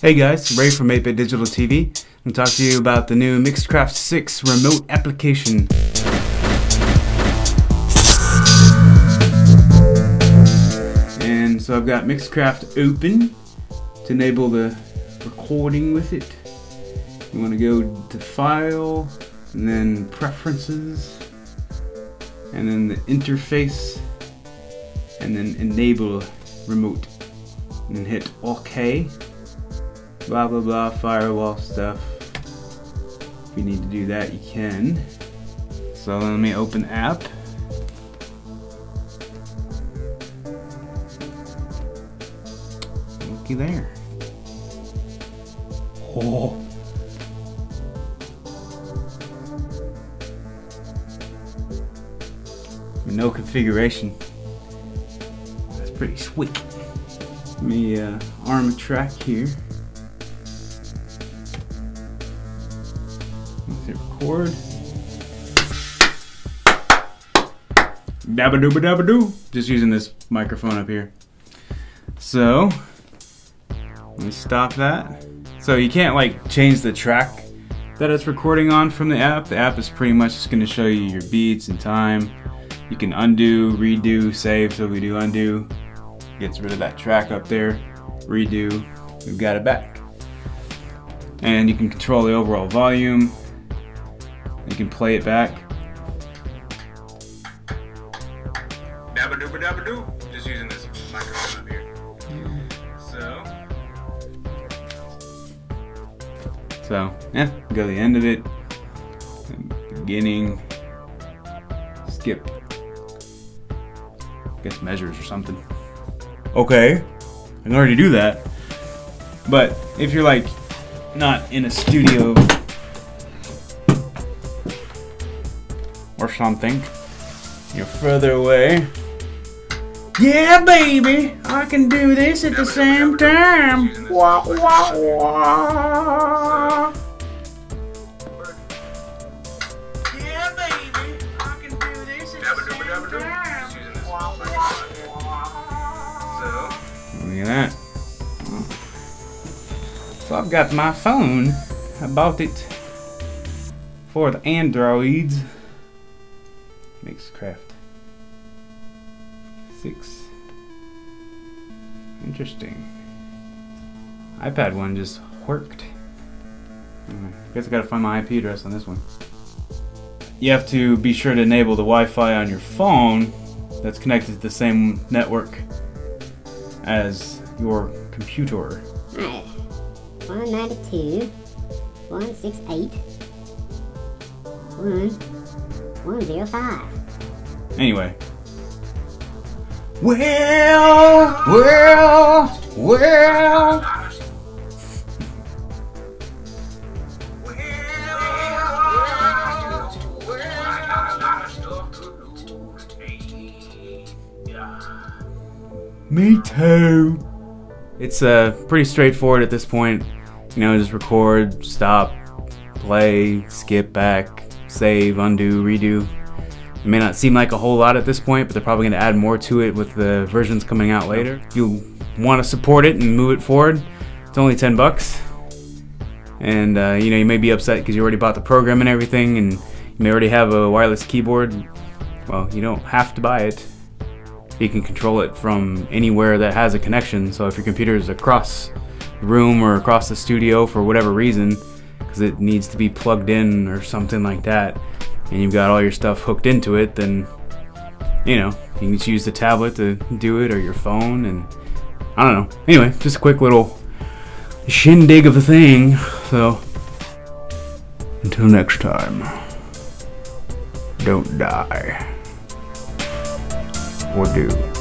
Hey guys, Ray from 8-Bit Digital TV. I'm going to talk to you about the new Mixcraft 6 remote application. And so I've got Mixcraft open to enable the recording with it. You want to go to File, and then Preferences, and then the Interface, and then Enable Remote. And then hit OK blah blah blah firewall stuff. If you need to do that, you can. So let me open app. Looky there. Oh. No configuration. That's pretty sweet. Let me uh, arm a track here. Hit record. Dabba dooba dabba doo. Just using this microphone up here. So, let me stop that. So you can't like change the track that it's recording on from the app. The app is pretty much just to show you your beats and time. You can undo, redo, save. So we do undo, gets rid of that track up there. Redo, we've got it back. And you can control the overall volume, you can play it back. Dabba dooba dabba doo. Just using this microphone up here. So. So, yeah, go to the end of it. Beginning. Skip. I guess measures or something. Okay. I can already do that. But if you're like not in a studio or something. You're further away. Yeah, baby, I can do this at the same time. Wah, wah, wah. Yeah, baby, I can do this at the same time. So, look at that. So I've got my phone. I bought it for the androids. Mixcraft. Six. Interesting. iPad one just worked. Hmm, I guess I gotta find my IP address on this one. You have to be sure to enable the Wi-Fi on your phone that's connected to the same network as your computer. Alright. 192, 168, 1, 105. Anyway. Well, well, well. Me too. It's uh, pretty straightforward at this point. You know, just record, stop, play, skip back, save, undo, redo. It may not seem like a whole lot at this point, but they're probably going to add more to it with the versions coming out later. If you want to support it and move it forward, it's only 10 bucks. And uh, you know, you may be upset because you already bought the program and everything, and you may already have a wireless keyboard. Well, you don't have to buy it. You can control it from anywhere that has a connection. So if your computer is across the room or across the studio for whatever reason, because it needs to be plugged in or something like that, and you've got all your stuff hooked into it, then you know you can just use the tablet to do it or your phone, and I don't know. Anyway, just a quick little shindig of a thing. So until next time, don't die or do.